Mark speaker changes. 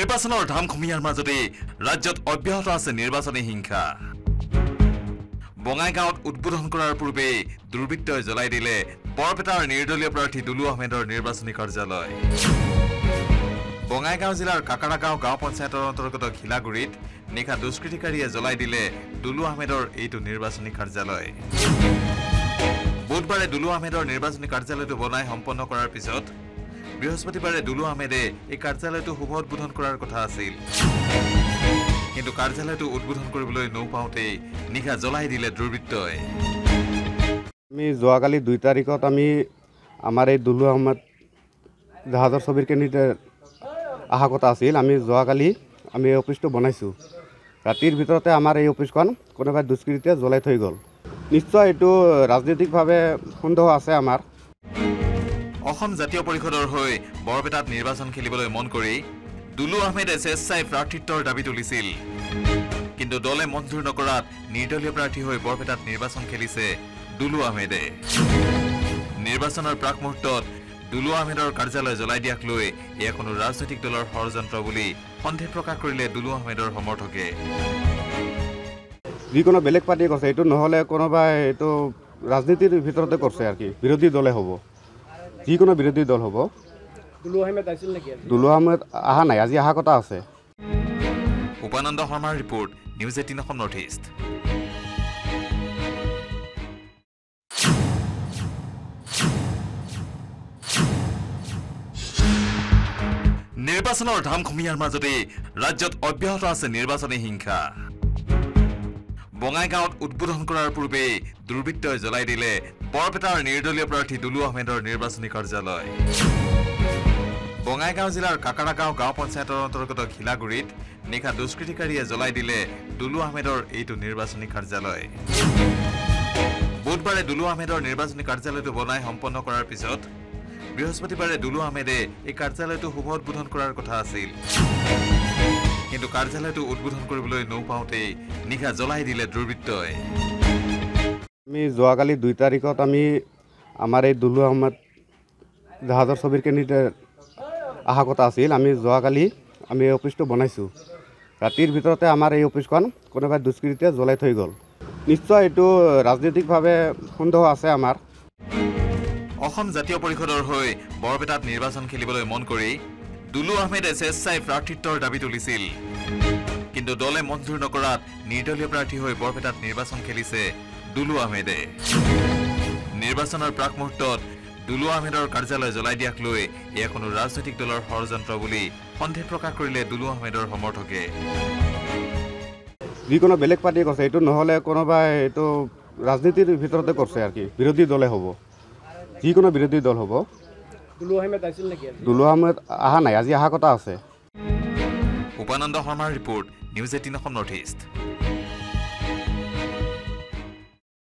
Speaker 1: নিৰ্বাচনৰ ধামখুমীয়াৰ মাজতে ৰাজ্যত অব্যাহত আছে নিৰ্বাচনী হিংসা। বঙাইগাঁৱত উদ্বোধন কৰাৰ পূৰ্বে দুৰ্বৃত্তই জ্বলাই দিলে বৰপেটাৰ নিৰ্দলীয় প্ৰাৰ্থী দুলু আহমেদৰ নিৰ্বাচনী কাৰ্যালয়। বঙাইগাঁও জিলাৰ কাকাৰাগাঁও গাঁও পঞ্চায়তৰ অন্তৰ্গত ঘিলাগুৰিত নিশা দুষ্কৃতিকাৰীয়ে জ্বলাই দিলে দুলু আহমেদৰ এইটো নিৰ্বাচনী কাৰ্যালয়। বুধবাৰে দুলু আহমেদৰ নিৰ্বাচনী কাৰ্যালয়টো বনাই সম্পন্ন কৰাৰ পিছত বৃহস্পতিবাৰে দুলু আহমেদে এই কাৰ্যালয়টো শুভ উদ্বোধন কৰাৰ কথা আছিল। কিন্তু কাৰ্যালয়টো উদ্বোধন কৰিবলৈ নৌপাওঁতেই নিশা জ্বলাই দিলে দুৰ্বৃত্তই।
Speaker 2: আমি যোৱাকালি দুই তাৰিখত আমি আমাৰ এই দুলু আহমেদ জাহাজৰ ছবিৰ কেন্দ্ৰিতে অহা কথা আছিল। আমি যোৱাকালি আমি এই অফিচটো বনাইছোঁ। ৰাতিৰ ভিতৰতে আমাৰ এই অফিচখন কোনোবাই দুষ্কৃতিয়ে জ্বলাই থৈ গ'ল। নিশ্চয় এইটো ৰাজনৈতিকভাৱে সন্দেহ আছে আমাৰ।
Speaker 1: অসম জাতীয় পৰিষদৰ হৈ বৰপেটাত নিৰ্বাচন খেলিবলৈ মন কৰি দুলু আহমেদে স্বেচ্ছাই প্ৰাৰ্থিত্বৰ দাবী তুলিছিল। কিন্তু দলে মঞ্জুৰ নকৰাত নিৰ্দলীয় প্ৰাৰ্থী হৈ বৰপেটাত নিৰ্বাচন খেলিছে দুলু আহমেদে। নিৰ্বাচনৰ প্ৰাক মুহূৰ্তত দুলু আহমেদৰ কাৰ্যালয় জ্বলাই দিয়াক লৈ এয়া কোনো ৰাজনৈতিক দলৰ ষড়যন্ত্ৰ বুলি সন্দেহ প্ৰকাশ কৰিলে দুলু আহমেদৰ সমৰ্থকে।
Speaker 2: যিকোনো বেলেগ পাৰ্টীয়ে কৰিছে এইটো নহ'লে কোনোবাই এইটো ৰাজনীতিৰ ভিতৰতে কৰিছে আৰু কি বিৰোধী দলে হ'ব। যিকোনো বিৰোধী দল হ'ব।
Speaker 3: দুলু আহমেদ আহিছিল নেকি আজি?
Speaker 2: দুলু আহমেদ অহা নাই আজি অহা কথা আছে।
Speaker 1: উপানন্দ শৰ্মাৰ report News eighteen Assam North East. নিৰ্বাচনৰ ধামখুমীয়াৰ মাজতে ৰাজ্যত অব্যাহত আছে নিৰ্বাচনী হিংসা। বঙাইগাঁৱত উদ্বোধন কৰাৰ পূৰ্বে দুৰ্বৃত্তই জ্বলাই দিলে বৰপেটাৰ নিৰ্দলীয় প্ৰাৰ্থী দুলু আহমেদৰ নিৰ্বাচনী কাৰ্যালয়। বঙাইগাঁও জিলাৰ কাকাৰাগাঁও গাঁও পঞ্চায়তৰ অন্তৰ্গত ঘিলাগুৰিত নিশা দুষ্কৃতিকাৰীয়ে জ্বলাই দিলে দুলু আহমেদৰ এইটো নিৰ্বাচনী কাৰ্যালয়। বুধবাৰে দুলু আহমেদৰ নিৰ্বাচনী কাৰ্যালয়টো বনাই সম্পন্ন কৰাৰ পিছত বৃহস্পতিবাৰে দুলু আহমেদে এই কাৰ্যালয়টো শুভ উদ্বোধন কৰাৰ কথা আছিল। কিন্তু কাৰ্যালয়টো উদ্বোধন কৰিবলৈ নৌপাওঁতেই নিশা জ্বলাই দিলে দুৰ্বৃত্তই।
Speaker 2: আমি যোৱাকালি দুই তাৰিখত আমি আমাৰ এই দুলু আহমেদ জাহাজৰ ছবিৰ কেন্দ্ৰিতে অহা কথা আছিল। আমি যোৱাকালি আমি এই অফিচটো বনাইছোঁ। ৰাতিৰ ভিতৰতে আমাৰ এই অফিচখন কোনোবাই দুষ্কৃতিয়ে জ্বলাই থৈ গ'ল। নিশ্চয় এইটো ৰাজনৈতিকভাৱে সন্দেহ আছে আমাৰ।
Speaker 1: অসম জাতীয় পৰিষদৰ হৈ বৰপেটাত নিৰ্বাচন খেলিবলৈ মন কৰি দুলু আহমেদে স্বেচ্ছাই প্ৰাৰ্থিত্বৰ দাবী তুলিছিল। কিন্তু দলে মঞ্জুৰ নকৰাত নিৰ্দলীয় প্ৰাৰ্থী হৈ বৰপেটাত নিৰ্বাচন খেলিছে দুলু আহমেদে। নিৰ্বাচনৰ প্ৰাক মুহূৰ্তত দুলু আহমেদৰ কাৰ্যালয় জ্বলাই দিয়াক লৈ এয়া কোনো ৰাজনৈতিক দলৰ ষড়যন্ত্ৰ বুলি সন্দেহ প্ৰকাশ কৰিলে দুলু আহমেদৰ সমৰ্থকে।
Speaker 2: যিকোনো বেলেগ পাৰ্টীয়ে কৰিছে এইটো নহ'লে কোনোবাই এইটো ৰাজনীতিৰ ভিতৰতে কৰিছে আৰু কি বিৰোধী দলে হ'ব। যিকোনো বিৰোধী দল হ'ব। আহমেদ অহা নাই আজি অহা কথা আছে।
Speaker 1: উপানন্দ শৰ্মাৰ report News eighteen Assam North East.